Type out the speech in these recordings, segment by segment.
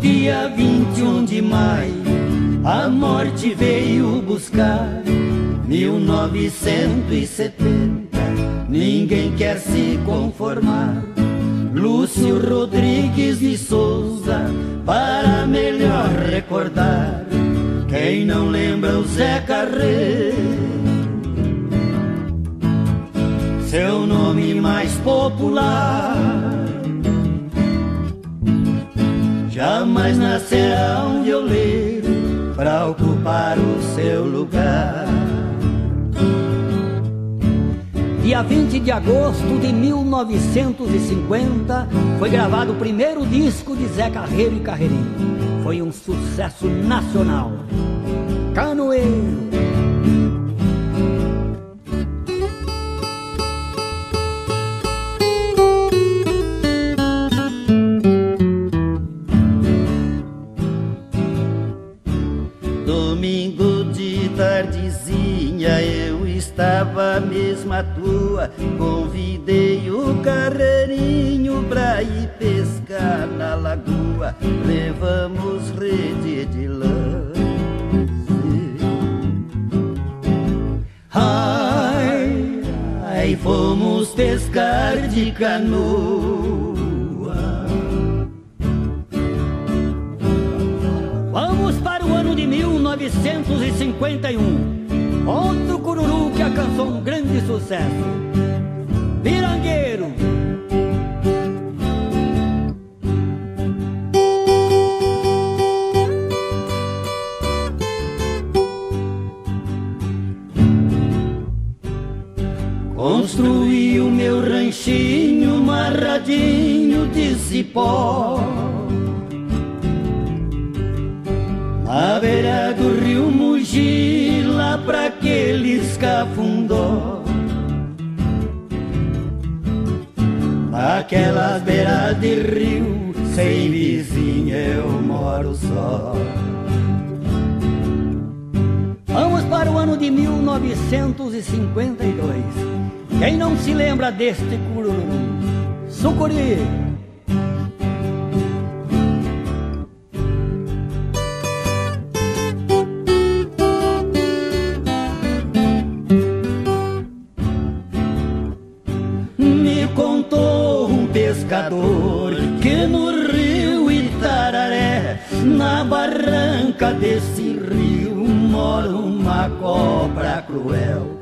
Dia 21 de maio, a morte veio buscar 1970. Ninguém quer se conformar. Lúcio Rodrigues de Souza, para melhor recordar. Quem não lembra o Zé Carreiro? Seu nome mais popular. Jamais nascerá um violeiro para ocupar o seu lugar. Dia 20 de agosto de 1950 foi gravado o primeiro disco de Zé Carreiro e Carreirinho. Foi um sucesso nacional. Canoeiro. Domingo de tardezinha eu estava mesmo à toa Convidei o carreirinho pra ir pescar na lagoa. Levamos rede de lance Ai, ai, fomos pescar de canoa. Vamos para o ano de 1951. Outro cururu que alcançou um grande sucesso. Pirangueiro. Construí o meu ranchinho amarradinho de cipó rio Mugi, lá pra aqueles cafundó Naquelas beiras de rio, sem vizinha eu moro só Vamos para o ano de 1952. Quem não se lembra deste cururu? Sucuri. Pescador que no rio Itararé, na barranca desse rio, mora uma cobra cruel.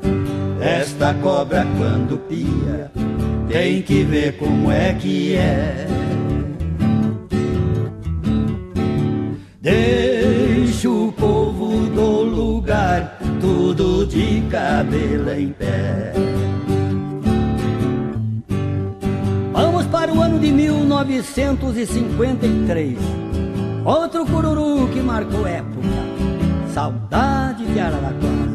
Esta cobra, quando pia, tem que ver como é que é. Deixa o povo do lugar tudo de cabelo em pé. Para o ano de 1953. Outro cururu que marcou época. Saudade de Araraquara.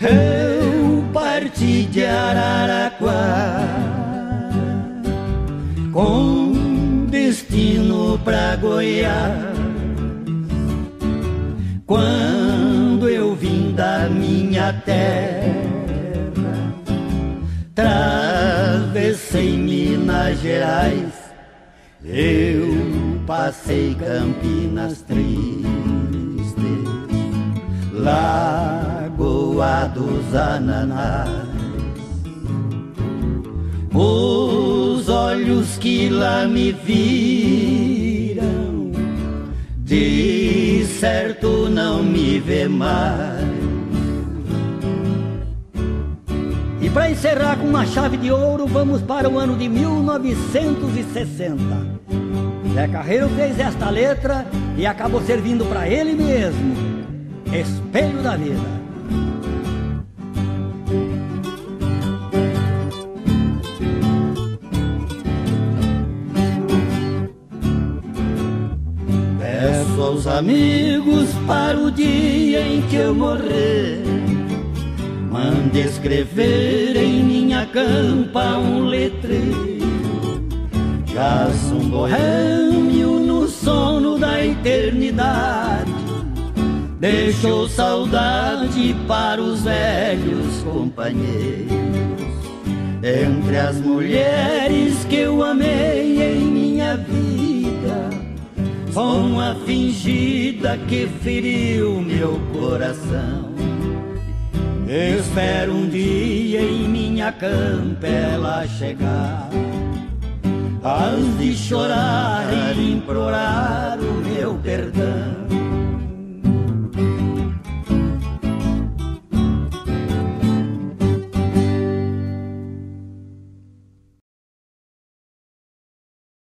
Eu parti de Araraquara com destino pra Goiás. Quando eu vim da minha terra, travessei Minas Gerais, eu passei Campinas tristes. Lagoa dos Ananás. Os olhos que lá me viram, de certo não me vê mais. E para encerrar com uma chave de ouro, vamos para o ano de 1960. Zé Carreiro fez esta letra e acabou servindo para ele mesmo. Espelho da vida. Aos amigos para o dia em que eu morrer. Mande escrever em minha campa um letreiro. Sou um boêmio no sono da eternidade. deixou saudade para os velhos companheiros. Entre as mulheres uma fingida que feriu meu coração. Espero um dia em minha campa ela chegar, antes de chorar e implorar o meu perdão.